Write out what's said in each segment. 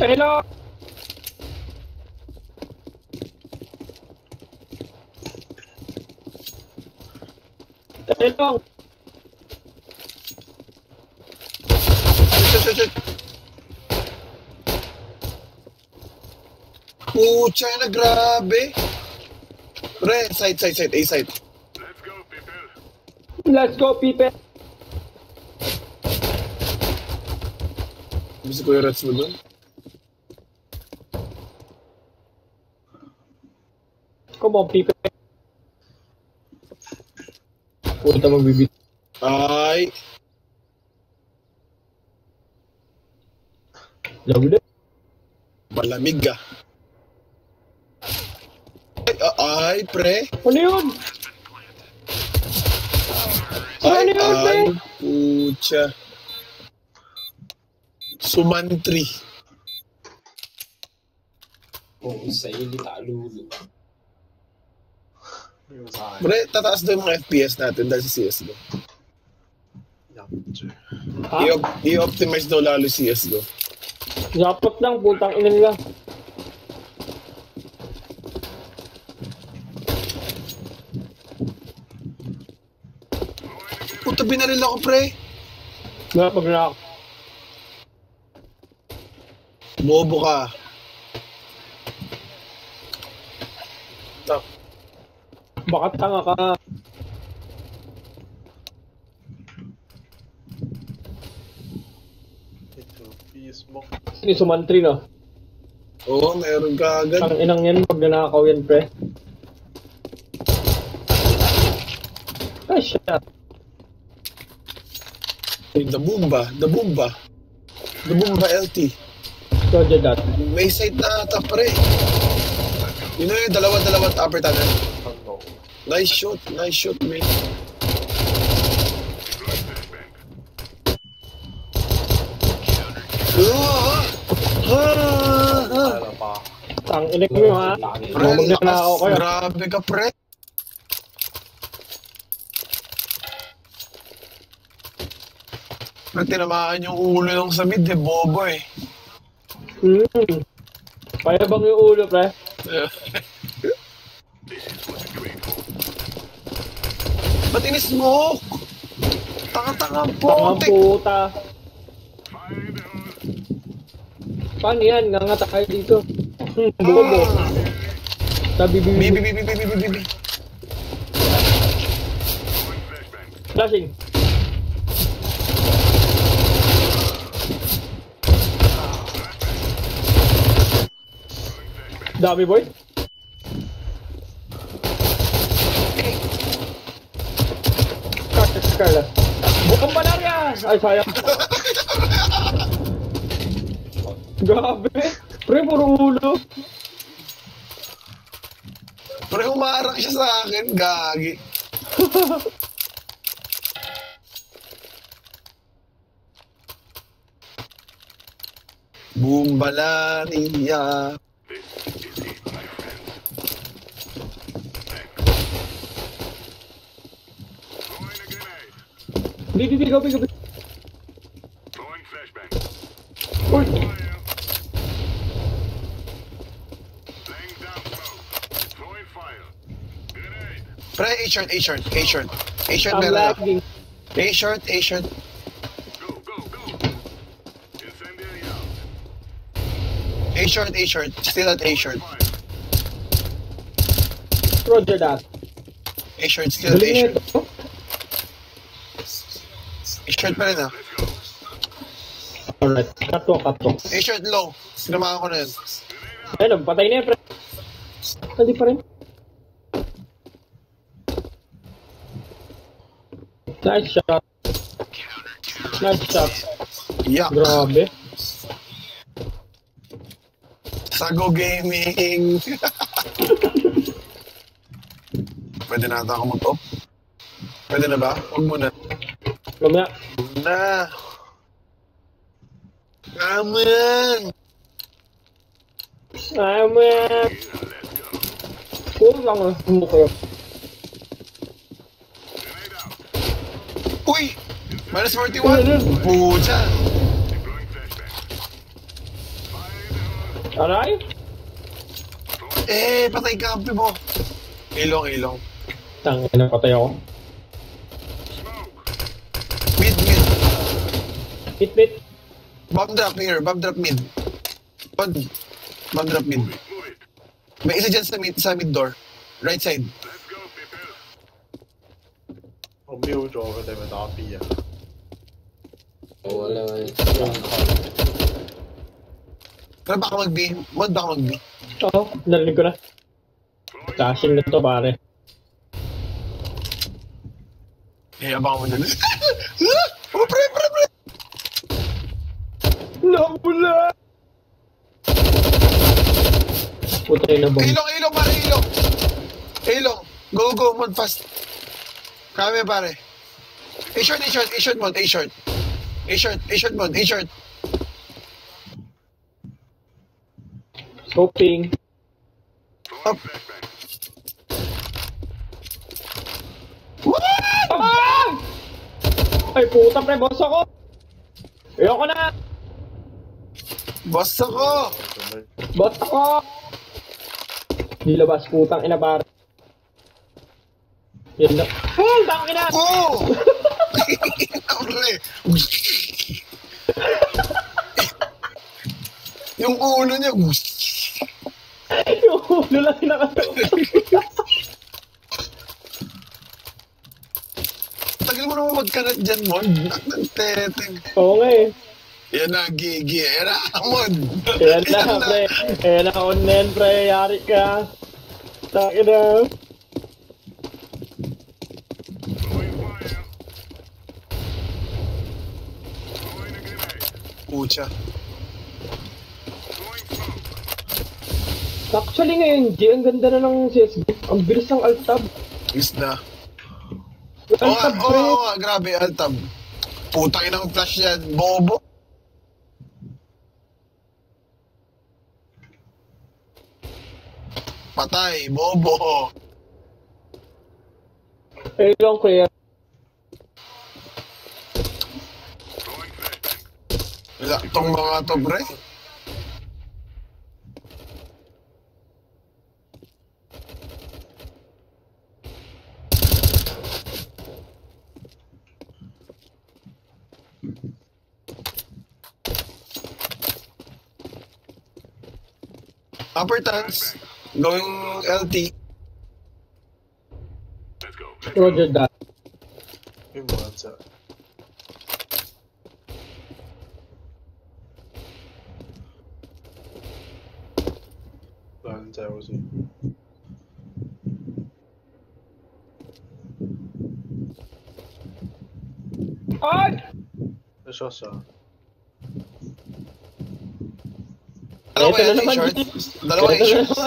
Hello! Shit, shit, shit. Pucha na, grabe. Pre, side, side, side, A side. Let's go, people! Gusto ko yung rats mo Mau pipet? वो तो मैं बीबी bye Love it. Ay, ay, pre. Ano yun? Ay, ano yun, pre? Pucha. Sumantri. Oh, saya ini tak lulu. Pre, tataas daw yung mga FPS natin dahil sa CSGO. Ha? I- I-optimize daw lalo CSGO. Zapot lang, putang ina nila. Puta, binaril ako, pre. Nga pag na Bobo ka. Tak. Baka tanga ka. Ito, smoke. Sige, sumantri na. Oo, meron ka agad. Ang inang yan, pag nanakaw yan, pre. Ay, shit. The Boomba, The Boomba. The Boomba LT. Roger that. May side na ata, pre. Yun na yung dalawa-dalawa upper tunnel. Nice shot, nice shot, mate. Ah! Ah! Ah! Ano? Tang inik mo, ha? Huwag na nanakaw lakas. kayo. Grabe ka, pre. Pre, tinamaan yung ulo ng sa mid, eh, bobo eh. Hmm. Payabang yung ulo, pre. Ba't in-smoke? Tanga-tanga po. Tangang puta. Paano yan? Ngangata kayo dito. Hmm, bobo. Sabi bibi. Bibi, bibi, bibi, bibi, bibi. Flashing. Dami boy. Ay, sayang. Grabe. Pre, puro ulo. Pre, umarak siya sa akin, gagi. Bumbalariya. Di, di, di, gabi, gabi. A-shirt, A-shirt, A-shirt. A-shirt I'm meron lagging. A-shirt, A-shirt. A-shirt, A-shirt. Still at A-shirt. Roger that. A-shirt, still at na A-shirt. A-shirt pa rin ah. Alright, kato, kato. A-shirt low. Sinamahan ko na yun. Ayun, patay na yan, pre. Hindi pa rin. Nice shot. Nice shot. Yeah. Grabe. Sago Gaming. Pwede na ata ako mag-op? Pwede na ba? Huwag muna. Mamaya. Na. Aman. Ay, man. Kulang lang mo kayo. Uy! Minus Ano 41. yun? Pucha. Aray? Eh, patay ka, kampi mo. Ilong, ilong. Tangin na patay ako. Mid, mid. Hit, hit. Bomb drop here, bomb drop mid. Bomb, bomb drop mid. May isa dyan sa mid, sa mid door. Right side. 我瞄咗佢哋咪打 B 啊！ Wala. Pero baka mag-B. Mod baka mag-B. Oo, narinig ko na. Dashing na to, pare. Eh, abangan mo na. oh, pre, pre, pre! Nabula! Putay na bomb. Ilong, ilong, pare, ilong. Ilong. Go, go, mod fast. Kami, pare. A-short, A-short, A-short mod, A-short. A-short, A-short mod, A-short. Scoping. Up. Ah! Ay, puta pre, boss ako! Ayoko na! Boss ako! Boss ako! Nilabas, putang ina pare. Yan na. Oh, tangin na! Oh! Yung ulo niya, Yung ulo lang nakatutok. tagal mo naman magkarat dyan, Mod. Nagteteng. Oo nga eh. Yan na, gigi. Yan na, Mod. Ayan na, pre. Ayan na, onnen, pre. Yari ka. Tangin na. pucha. Actually ngayon, G, ang ganda na ng CSGO. Ang bilis ng alt-tab. Bilis na. Oo, oh, oh, oh, grabe, alt-tab. Putang inang flash yan, bobo. Patay, bobo. Eh, long clear. Wala, tong mga to, pre. Upper turns, going LT. Roger that. That's awesome. Dalawa Ito na naman. Dalawa yung shorts.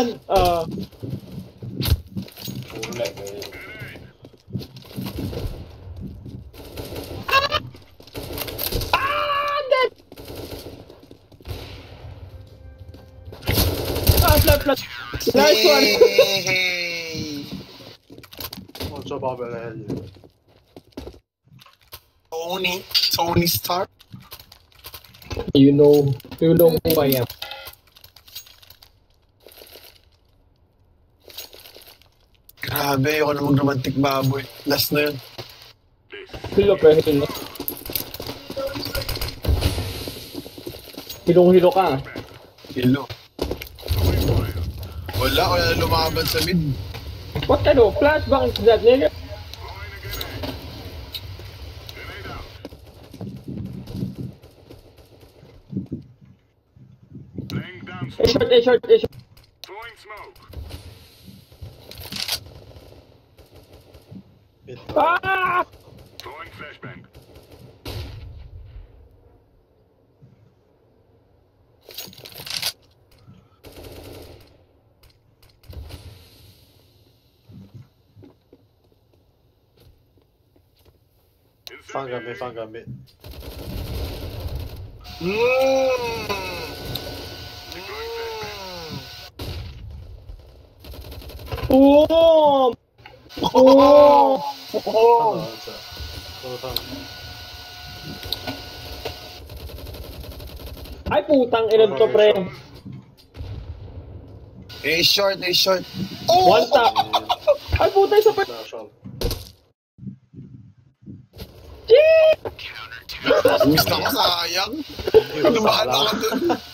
Nice one! What's up, Abel? Tony, Tony Stark. You know, you know who I am. Grabe, ako na mag-romantic baboy. Last na yun. Hilo pre, hilo. Hilong-hilo ka. Hello. Wala, wala na lumaban sa mid. What kind of flashbang is that, nigga? ich holt, ich. Ah! Fang an, wir fangen an mit. Oh! Oh! Oh! Ay, putang ilan to, pre. Eh, short, eh, short. Oh! One tap. Ay, putang isa pa. Jeez! Gusto ko sayang. Lumahan ako dun.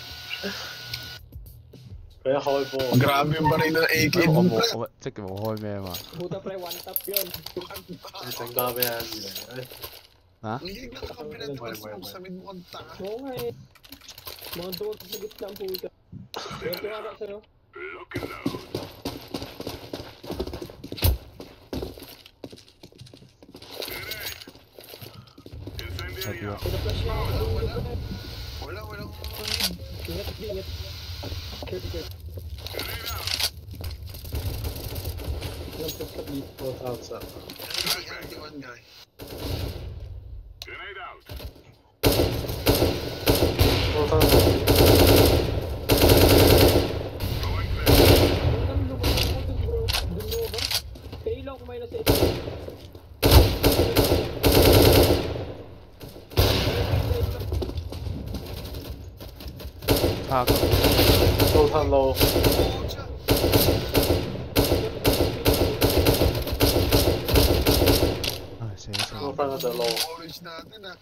May hall po. Grabe yung baril ng AK. Ano mo? Check mo, hall may ma. Puta pre, one tap yun. Ito ang gabi yan. Ha? Ang hilig na kakabinat ko sa mid mo ang taka. Oo nga eh. Mga doon sa gitna ang puta. Pero pinara sa'yo. Check you out. Wala, wala. Wala, wala. Ingat, ingat. Ingat, ingat. Meatball outside. Only one guy. Grenade out. Both outside. Hack. Total low. 翻嗰隻路。Orange natin ah.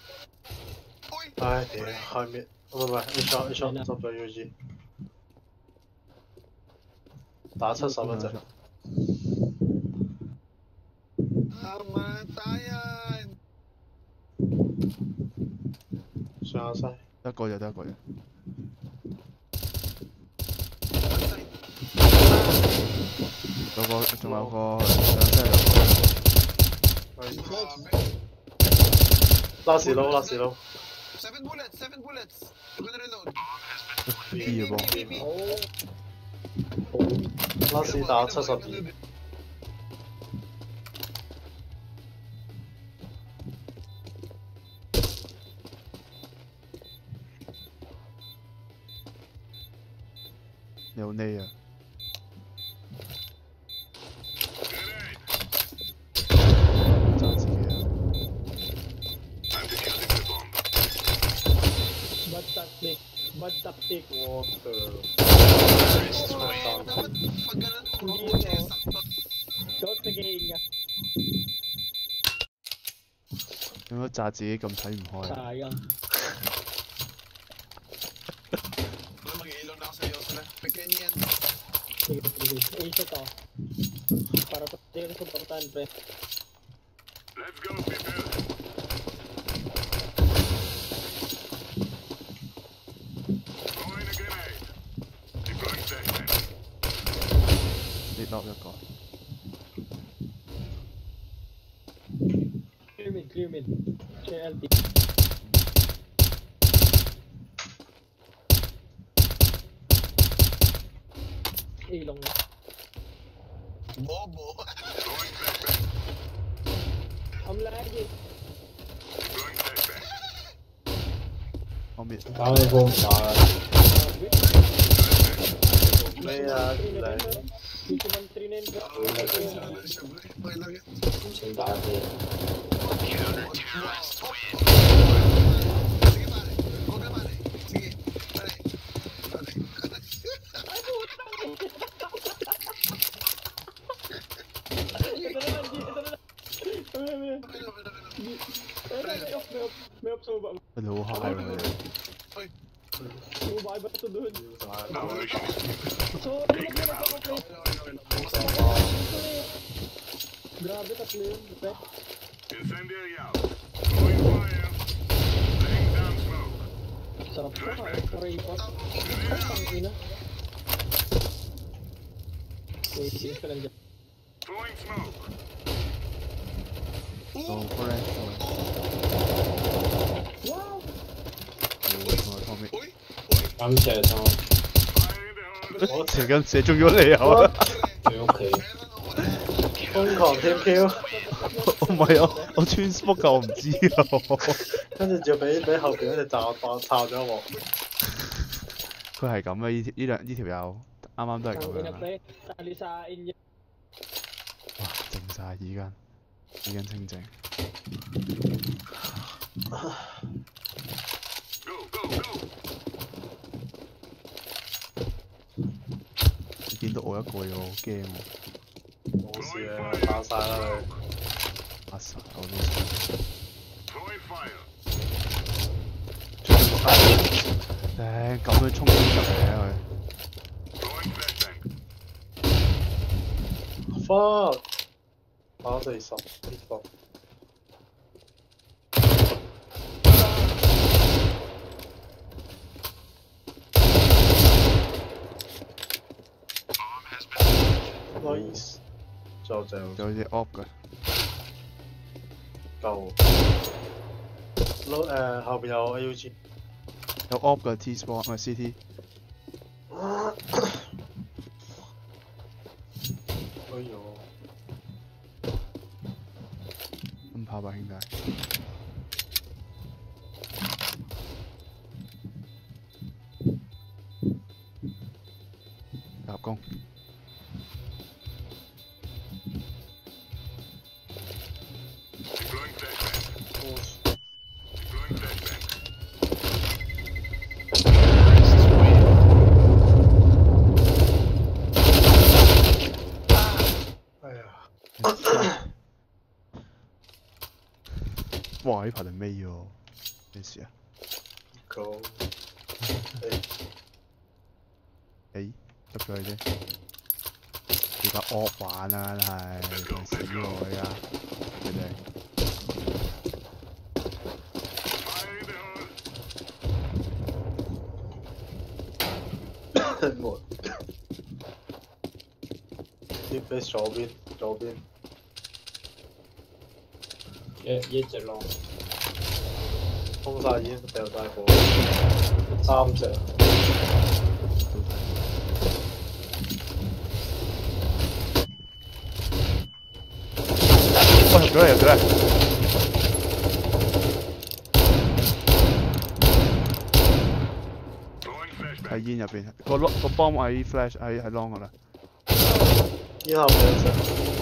Uy! 唉，屌，開面。唔係唔係，A shot A shot 執咗 UG。打七十一隻。Kamatayan! 上下西。得一個就得一個人。有個仲有個上車有 Grabe. 拉時撈拉時撈。Seven bullets, seven bullets. I'm gonna reload. 個 B 嘅噃，Oh. 拉時打七十二。有呢啊！yun, oh. sakto. Don't nag-iingat. 点解炸自己咁睇唔开啊？ Sayang. Wala, mag-iilong na ako sa'yo. Sila, pekenyan. ra coi Clear mid, clear mid. Chơi LP Y long này Bố bố Ông là gì? Không biết Tao vô sợ Bây giờ Grabe. 咩啊？二射中咗你啊！佢屋企.瘋狂添 Q，唔係啊，我 transport 㗎，我唔知啊。跟住就俾俾後邊嗰隻炸彈炸咗我。佢係咁啊！呢條呢兩呢條友啱啱都係咁 niya. 哇！靜晒依間，依間清靜。Go, go, go. 見到到我一個又好驚喎，冇事啊，打晒啦佢。阿實我都想。Throwing fire. 誒咁樣衝入嚟啊 flashbang. fuck，打四十呢個。就就佢，有隻 op 嘅，夠。攞誒後邊有 AUG，有 op 嘅 T spot 唔係 CT，哎呦，唔怕吧兄弟。哇！呢排定尾喎，咩事啊？够。诶，入咗去啫。你把 op 玩啊，真系同死我而家，佢哋。 Fire in the hole. 冇。啲 base 左边，左边。 一一只咯，封晒烟，掉晒火。三只。哇！入咗嚟，入咗嚟。 Throwing flashbang. 喺烟入边，个 lo 个 bomb 喺 flash 喺喺 long 噶啦。烟后边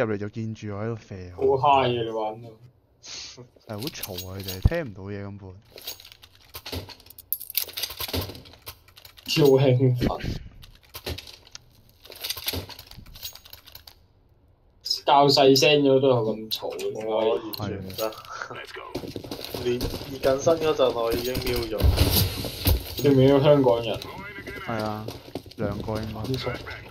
入嚟就見住我喺度肥，好 high 嘅你玩到，係好嘈啊！佢哋聽唔到嘢根本。超興奮。較細聲咗都係咁嘈，我我完全唔得。連熱緊身嗰陣，我已經瞄咗。你唔要香港人.係啊，兩個應該。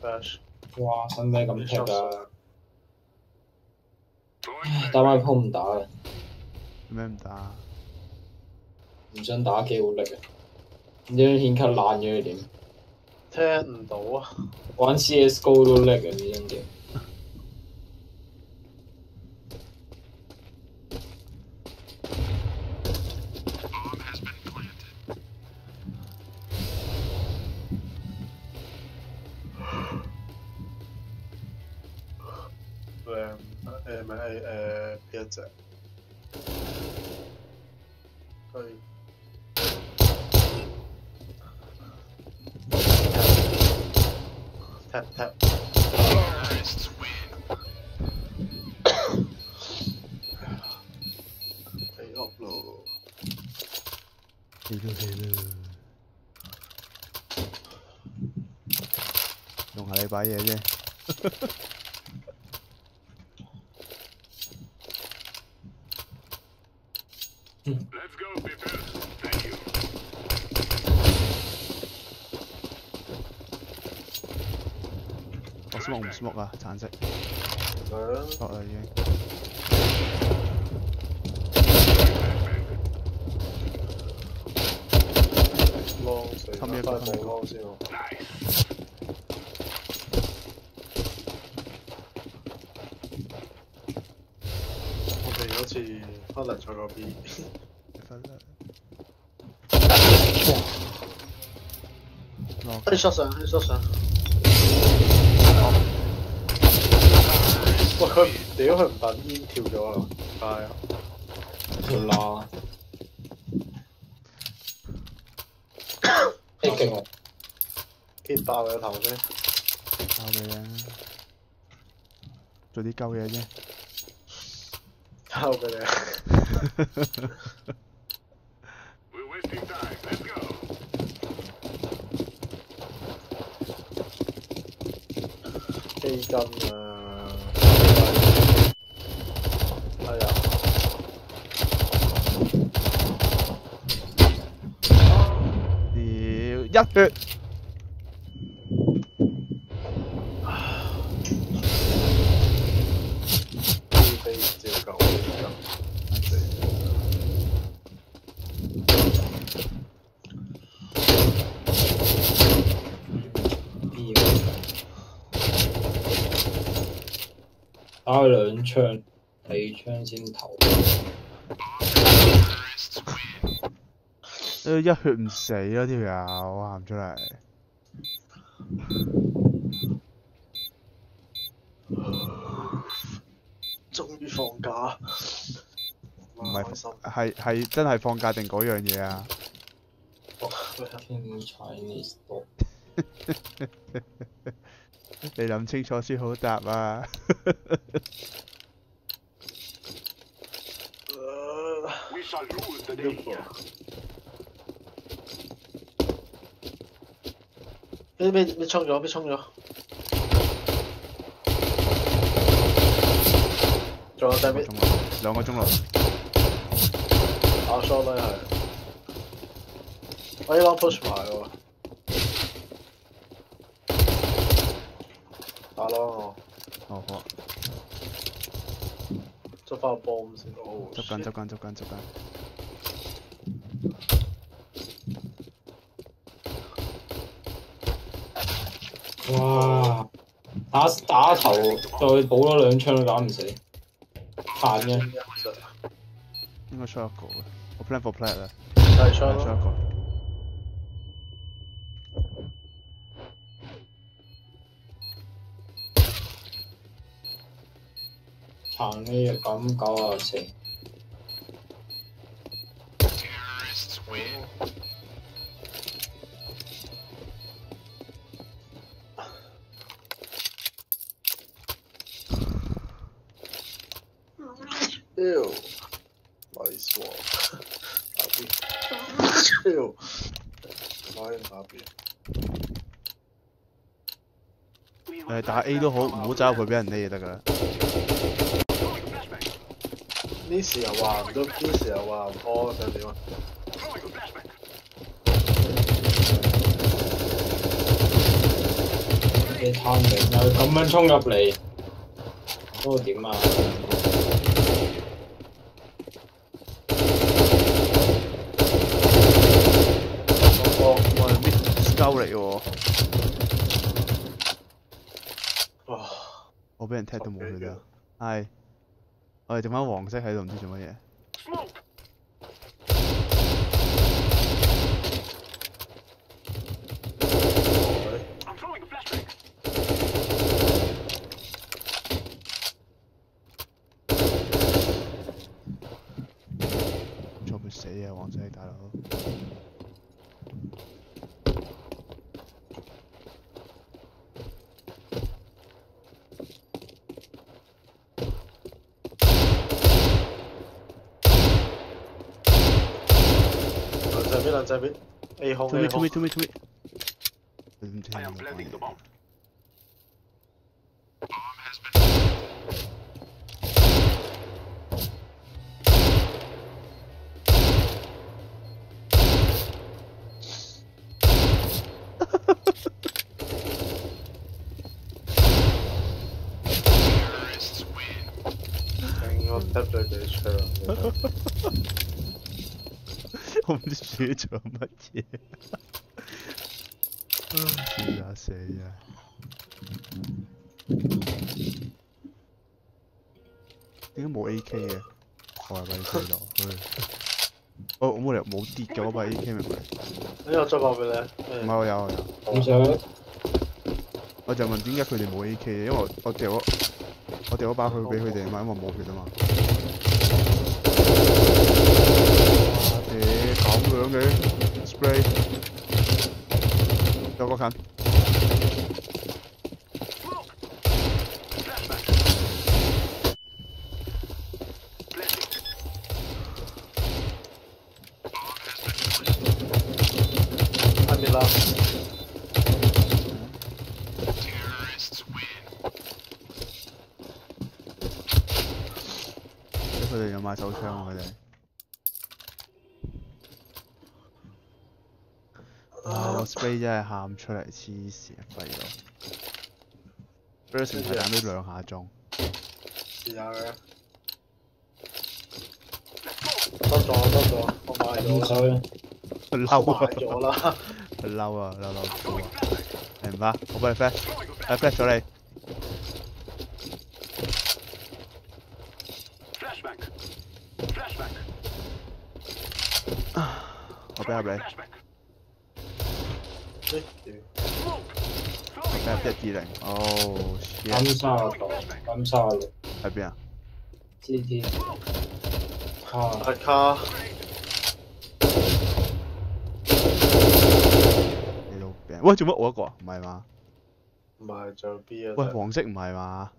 Flash。哇，使唔使咁踢啊？Throwing 打 flashbang. 埋鋪唔打啦，做咩唔打？唔想打機好力啊！唔知顯卡爛咗佢點？聽唔到啊！玩 CSGO 都叻啊！呢張機。只？佢 tap tap。你 up 咯，死啦死啦！用下你把嘢啫。 我 smoke 唔 smoke 啊？橙色。想落啦已經。long 死啦，後面快冇有個 long 先喎。似可能坐个 B。分啦。落 A shot 上，A shot 上。喂，佢唔屌佢唔等烟跳咗啊！系啊，条啦。一劲啊！揭爆佢头先。 交俾你啊，做啲鸠嘢啫。交俾你。 We're wasting time. Let's go. Cây cầm mà... À? Điều... Dắt được! 打佢兩槍，第二槍先投。誒 一血唔死啊條友喊出嚟。終於放假，唔係開心。係係真係放假定嗰樣嘢啊？King Chinese dog 你谂清楚先好答啊！ We shall rule the day here. 俾俾俾冲咗，俾冲咗。仲有第两个钟内，两个钟边内，阿 Shaw 咧系，我呢帮 push 埋喎。 咯，哦好，執翻個 bomb 先。哦，執緊執緊執緊執緊。哇！打打頭再補多兩槍都打唔死，彈嘅。應該出一個嘅，我 plan for plan 啦，係出 shot 一咯。個。行呢隻咁搞啊四，Terrorists win. 屌，nice one，打邊，屌，打邊打邊。誒打 A 都好，唔好走入去俾人匿就得㗎啦。呢时又话唔到，呢时又话唔开，想点啊？ Throwing a flashback. 你贪明又咁样冲入嚟，嗰个点啊？我我系 miss 鸠嚟喎，哇！我俾人踢到冇血咋。系， 我哋剩翻黃色喺度，唔知做乜嘢。Smoke. 我 I'm throwing a flashback. 錯佢死啊，黃色大佬。A hole, to A me, hole. To me, to me, to me. I am planting the bomb. Bomb has been... Terrorists win. Hang on, that is 我唔知自己做乜嘢。黐下死啊！點解冇 A.K. 嘅？我係咪 A.K. 度？唉我我冇理由冇跌嘅，我把 A.K. 咪唔明？呢個執翻俾唔你。係我有我有，咁想我就問點解佢哋冇 A.K. 嘅因為我我掉咗我掉咗把佢俾佢哋啊嘛，因為冇血啊嘛。兩嘅，spray，有冇得攪？阿米拉，佢哋有買手槍嘅。真係喊出嚟，黐線廢咗。burst 係打到兩下中，試下嘅。得咗得咗，我買咗啦，咁所以佢我嬲啊！買咗啦。佢嬲啊！嬲嬲嬲啊！明白？我幫你 flash，誒 flash 咗你。Flashback. Flashback. 我俾入你，入一二零。哦咁 shit！三十度，咁三十六喺邊啊？，GT，啊，阿卡，你老餅！喂，做乜我一個啊？唔係嘛？唔係做 B 啊？喂，黃色唔係嘛？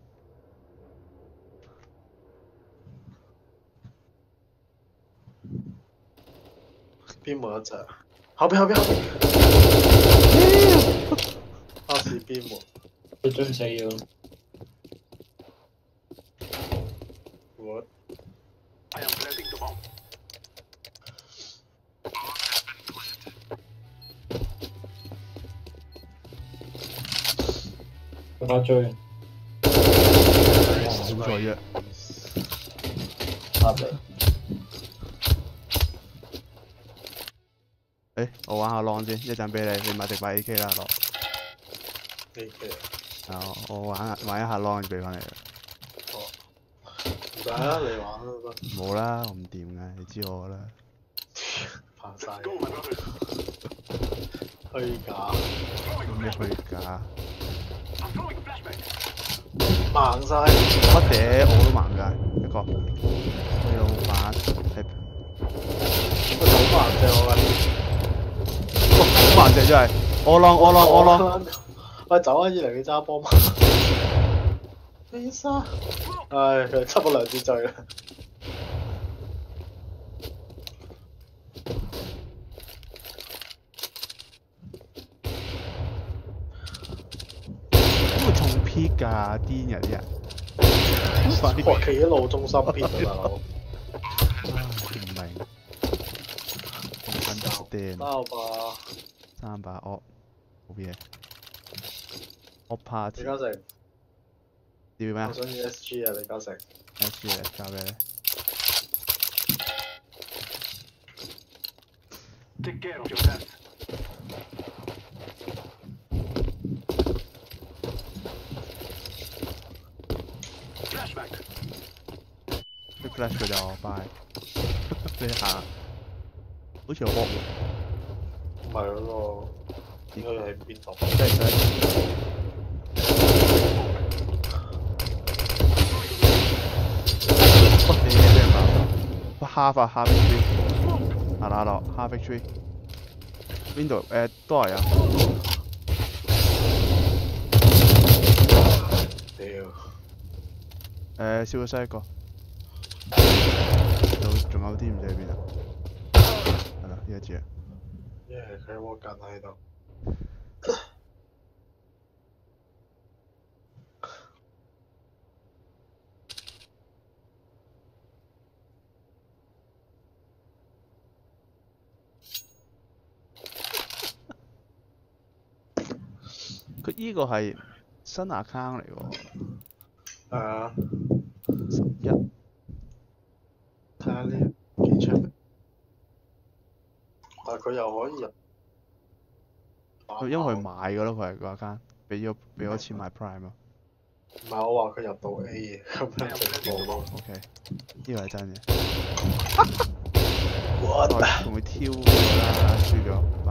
邊門一隻？後邊後邊後邊。巴士邊門？佢追死咗，我 I am planting the bomb. 佢發追，好在啫。壓力，誒，我玩下 long 先，一陣俾你，你買隻把 AK 啦，落。A K。啊，我玩下玩一下 long 就俾翻你啦。唔使啊，你玩都得，冇啦，我唔掂嘅，你知我啦。爬晒 Let's go, my brothers. 虚假，有咩虚假？ I'm throwing a flashback. 盲晒。乜嘢我都盲㗎，一个。你老板，你喂，好盲啫我哇好盲只真系。我浪我浪我浪。 浪。喂，走啊！二零你揸波嘛？飛沙。唉，佢執咗兩支醉啦。點會重 P 㗎？癲人啲人。快！企喺路中心 P 啊，大佬。唔明。咁撚癲。包吧，三把 op，好嘢。Op party，李嘉誠，要咩啊我想要 S G 啊，李嘉誠。？S G 嚟，交俾你。Take care of yourself. Flashback. 啲 flash 佢就拜。你下，好似有喎。唔係嗰個，應該喺邊度？即係想。哇！你嘢俾人爆咗。哇！half 啊，half victory。啊嗱落，half victory。邊度？誒，都係啊。屌，誒，燒咗西一個。仲仲有啲唔知喺邊啊？係啦，呢一隻啊。因為佢有個近喺度。佢依個係新 account 嚟喎，係啊，十一。睇下呢幾出。但係佢又可以入。佢因為佢買嘅咯，佢係嗰間，俾咗俾咗錢買 Prime 咯。唔係我話佢入到 A 嘅，咁樣情況咯。OK，呢個係真嘅。我同佢挑㗎啦，輸咗，拜。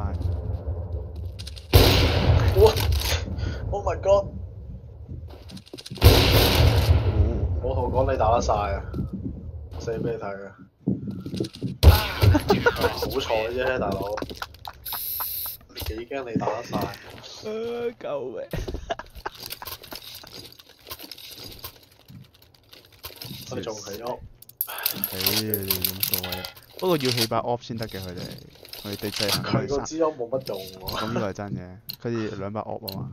What? Oh my god！哦，我同讲你打得晒啊，死俾你睇啊！好彩啫，大佬。你几惊你打得晒？诶救命！佢仲起屋，诶，你咁所谓？不过要起把 off 先得嘅，佢哋，佢哋制衡佢个佢三。支屋冇乜用喎。咁呢个系真嘅，佢哋两把 off 啊嘛。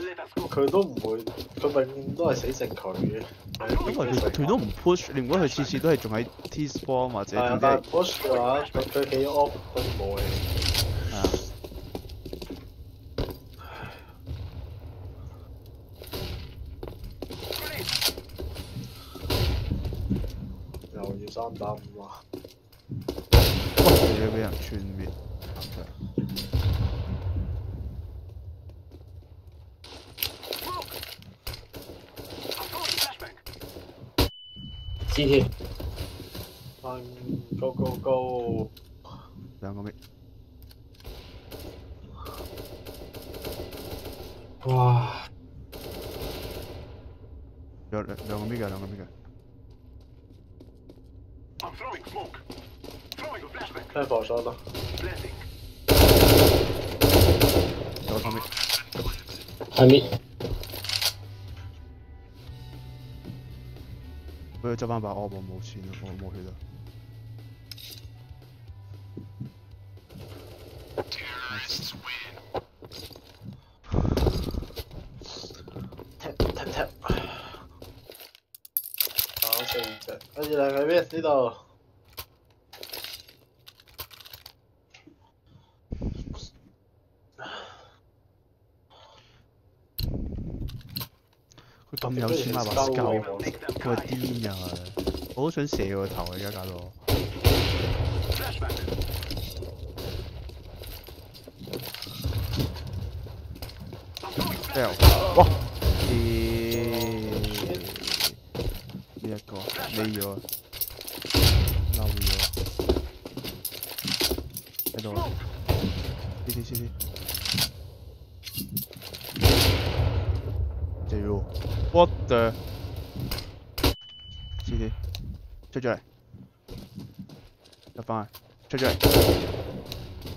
未？ Let us go. 佢都唔会，佢永远都系死剩佢嘅。因为佢佢都唔 push，你唔觉得佢次次都系仲喺 T spawn 或者系啊点，解但系 push 嘅话，佢佢企 off 都冇嘅。系啊？又要三打五啊！ get. Time, go, go, go. Down on me. Wow. Down, down amiga, down amiga. I'm throwing smoke. Throwing a flashback. Kan 執翻把 O，我冇錢啊，我冇血啊。踢踢踢！打四隻，跟住兩個邊呢度。咁有钱买把 scout，佢系癫啊佢！我都想射佢个头啊！而家搞到， Flashbang. 掉，哇！咦？呢一个匿咗，嬲咗，喺度。C T C ，what the？C T，出咗嚟，入翻去，出咗嚟。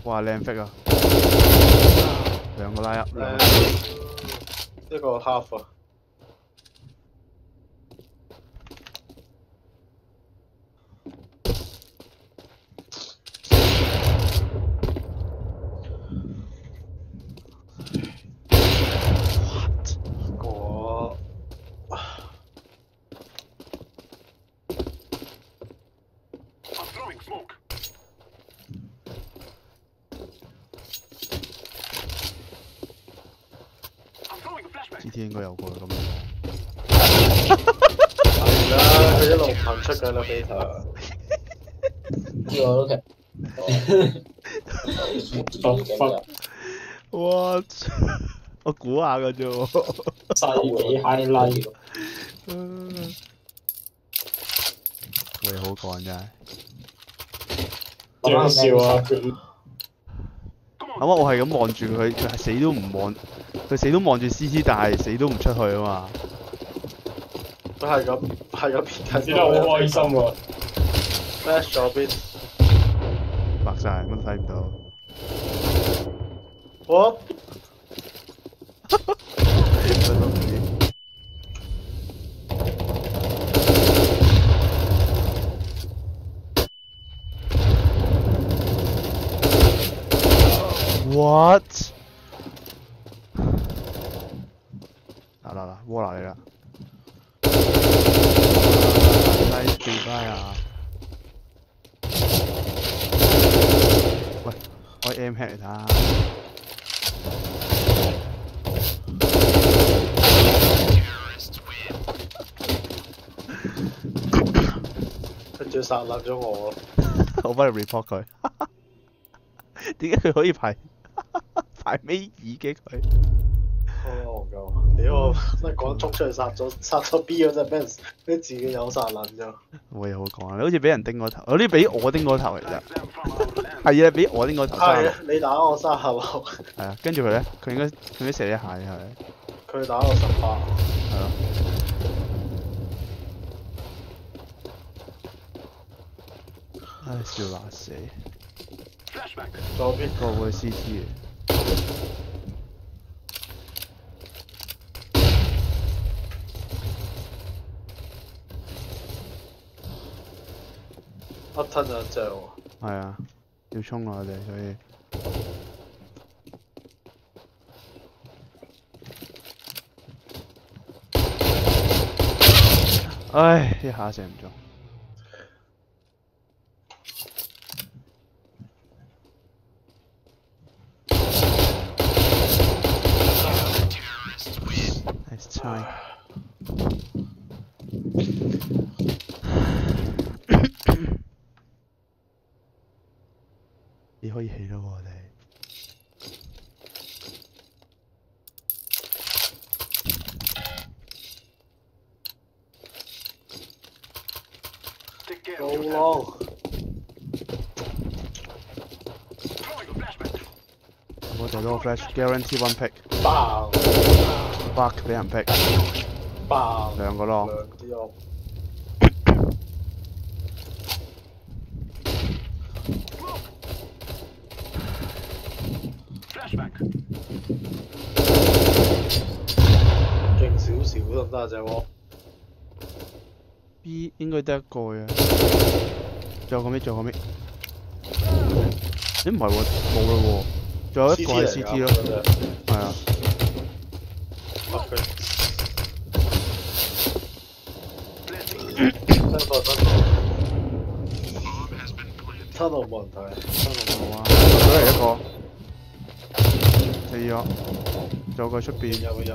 哇，靚 fit 啊！兩個拉入，兩個誒，一個 half 啊！throwing a flashbang. G T 应该有过啦咁样。系啦，佢一路行出紧啦 beta。呢个都其 What？我估下嘅啫喎。细比 highlight 喂，好讲真系。最好笑啊！佢 咁啊，我系咁望住佢，佢系死都唔望， 佢死都望住 C T，但係死都唔出去啊嘛。都係咁係咁撇緊。知得好開心喎！Flash 咗邊白晒，乜都睇唔到。知。What？嗱嗱嗱，窩拿嚟啦！Nice goodbye 啊！喂，開 M 睇下。佢仲要殺撚咗我喎。我幫你 report 佢。點解佢可以排 排尾二嘅佢？我戇鳩！屌我真係趕衝出去殺咗殺咗 B 嗰陣，俾人俾自己有殺撚咗。冇嘢好講啊！你好似俾人叮個頭，有啲俾我叮個頭其實 That's them from our land. 係啊，俾我叮個頭。係係啊，你打我三十六，啊，跟住佢咧，佢應該佢應該射一下嘅係，佢打我十八。係咯。唉，笑乸死.左邊個會 C T 嘅。一吞就一隻喎。係啊，要衝！我哋所以。唉，一下射唔中。Nice try. 你可以起咗喎，我哋。高浪，我就攞個 flash，guarantee one pick。爆 fuck 俾人 pick，爆兩個咯。兩啲咯。勁少少得唔得啊？隻鑊 B 應該得一個嘅。仲有個咩？仲有個咩？咦唔係喎，冇啦喎。仲有一個係 CT 咯，係啊。真貨真貨，吞落冇人睇，吞落冇啊，咗嚟一個，死咗。仲有個出邊，有冇入？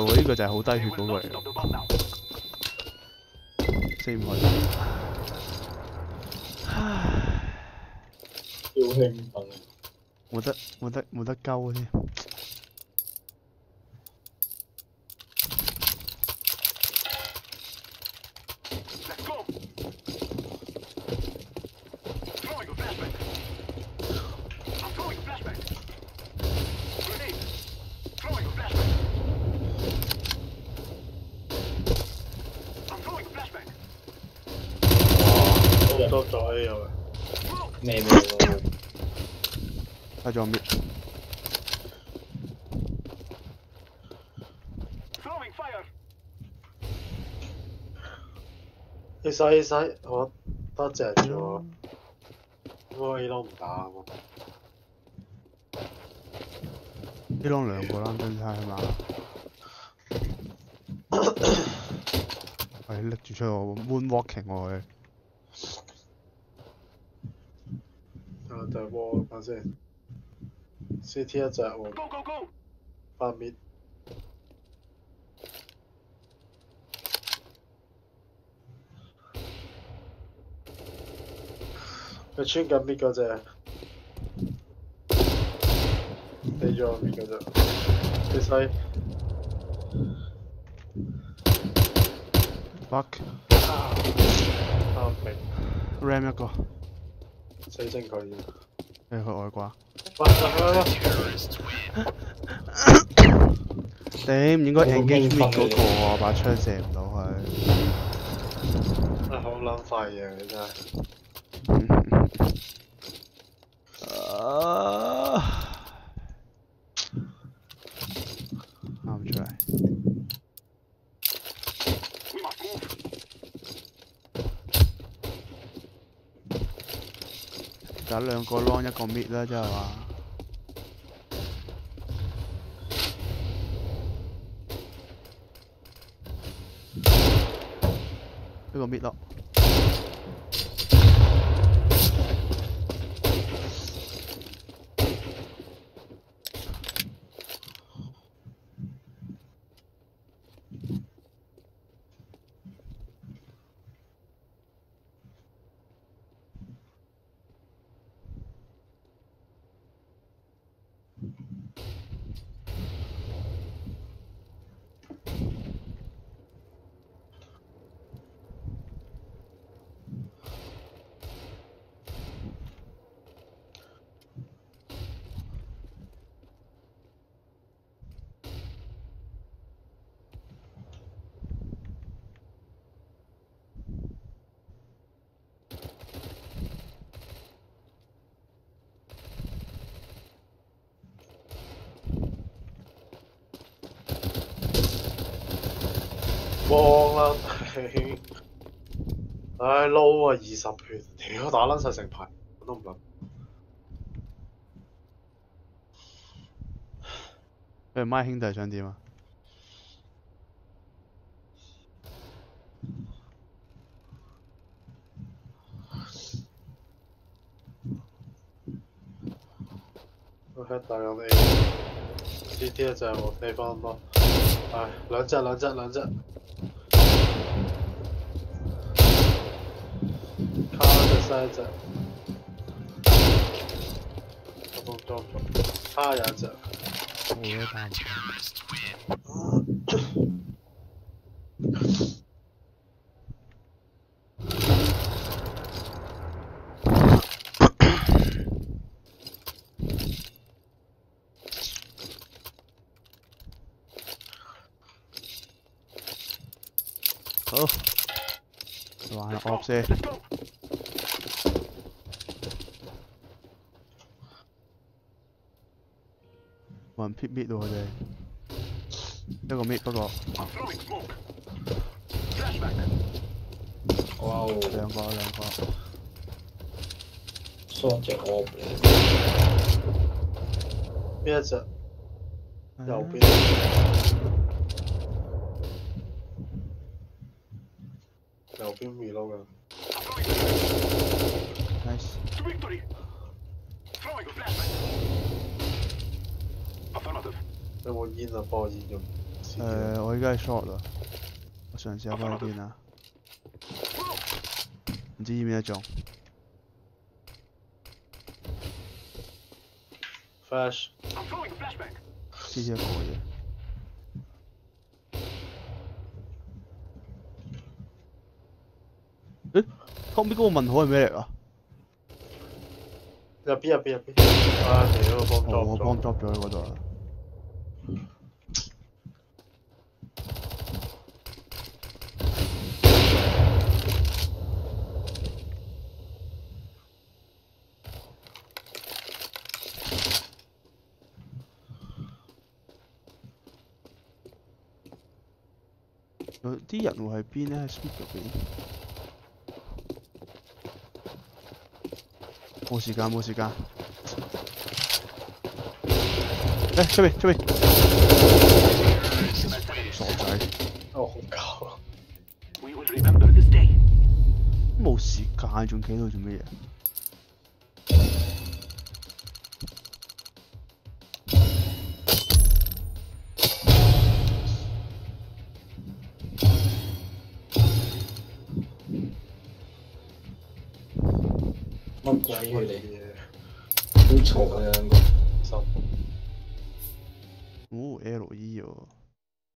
係喎，呢個就係好低血嗰個嚟嘅，四唔開。超興奮。冇得冇得冇得鳩添。Let's go. Throwing a flashbang. I'm throwing a flashbang. Grenade. Throwing a flashbang. I'm throwing a flashbang. 好多咗又係。咩咩喎？你使你使，我多謝咗。我 A 都唔打喎。呢浪兩個啦，真係係嘛？喂，拎住出我 moonwalking 我佢。啊，就喎，等先。CT 一隻喎，Go, go, go. 翻滅。佢穿緊搣嗰隻，你咗搣嗰隻，你使 fuck 啱明，ram 一個，死精佢要。你去外掛。喂喂喂顶唔应该好 engage 兴 mid 奋嗰个喎，把枪射唔到佢。啊好撚快嘢你真系。啊！啱唔出嚟。 We must move. 打两个 long 一个 mid 啦，即系话。 一個 mid 咯。唉撈啊二十血，屌打撚晒成排，我都唔撚。佢孖兄弟想點啊？我 head 大用 A。C T 一隻我地方多，唉兩隻兩隻兩隻。Car decides that. Double, double. Ah, yeah, that's it. Oh, xe còn thiết rồi. Đây có mịt bao gọ wow. Đang có đang có son chạy hộp biết chưa đầu biết. Đầu biết mì lâu rồi. 有冇煙啊？幫我煙用。誒，我而家係 short 啦，我嘗試下翻去邊啊？唔知邊一種？flash。I'm throwing a flashback. 知一個嘢。誒，後面嗰個問號係咩嚟㗎？入邊入邊入邊。啊屌！幫哦，我幫裝 drop 咗喺嗰度啦。有啲人會喺邊咧？喺 speed 入邊。冇時間，冇時間。出，这边这边。傻仔。我好搞。冇时间，仲企喺度做乜嘢？